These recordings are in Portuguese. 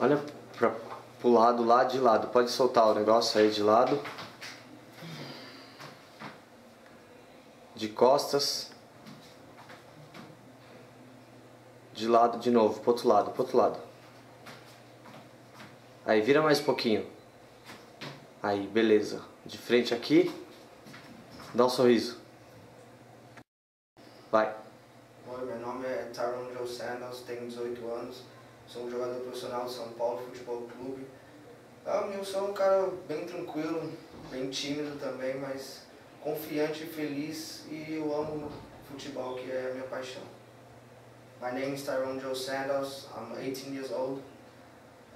Olha pra, pro lado lá de lado. Pode soltar o negócio aí de lado. De costas. De lado de novo, pro outro lado, pro outro lado. Aí vira mais um pouquinho. Aí, beleza. De frente aqui. Dá um sorriso. Vai. Oi, meu nome é Tyron Joe Sanders, tenho 18 anos, sou um jogador profissional do São Paulo Futebol Clube. Ah, eu sou um cara bem tranquilo, bem tímido também, mas confiante e feliz e eu amo futebol, que é a minha paixão. My name is Tyrone Joe Sanders, I'm 18 years old.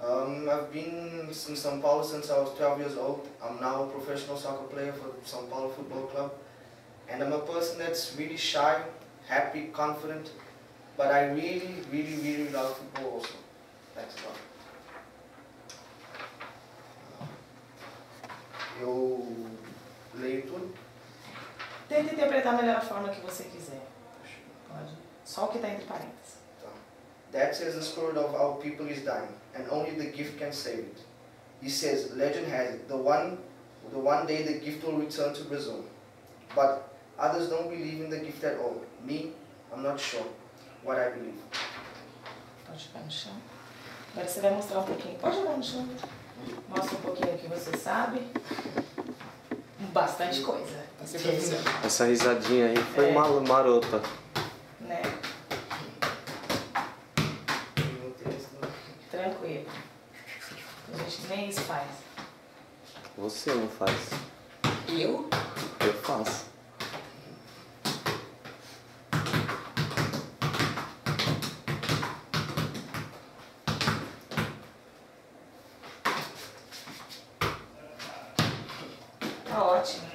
Um, I've been in São Paulo since I was 12 years old. I'm now a professional soccer player for São Paulo Football Club. And I'm a person that's really shy, happy, confident, but I really, really, really love football also. Thanks a lot. Eu leio tudo. Tenta interpretar da melhor forma que você quiser. Pode. Só o que está entre parênteses. That says the spirit of our people is dying, and only the gift can save it. He says, legend has it, the one, the one day the gift will return to Brazil. But others don't believe in the gift at all. Me, I'm not sure what I believe. Pode jogar no chão. Agora você vai mostrar um pouquinho. Pode jogar no chão. Mostra um pouquinho o que você sabe. Bastante coisa. Essa risadinha aí foi É. mal- marota. Né? Tranquilo. A gente nem isso faz. Você não faz. Eu? Eu faço. Tá ótimo.